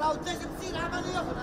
Lá o Teixeira me